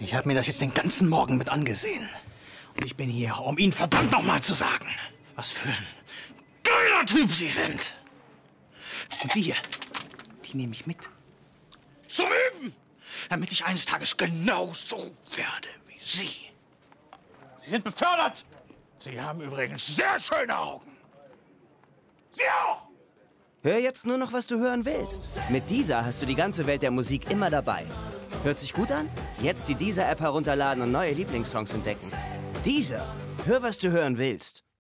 Ich habe mir das jetzt den ganzen Morgen mit angesehen. Und ich bin hier, um Ihnen verdammt nochmal zu sagen, was für ein geiler Typ Sie sind. Und die hier, die nehme ich mit. Zum Üben! Damit ich eines Tages genauso werde wie Sie. Sie sind befördert! Sie haben übrigens sehr schöne Augen. Sie auch! Hör jetzt nur noch, was du hören willst. Mit dieser hast du die ganze Welt der Musik immer dabei. Hört sich gut an? Jetzt die dieser App herunterladen und neue Lieblingssongs entdecken. Dieser. Hör, was du hören willst.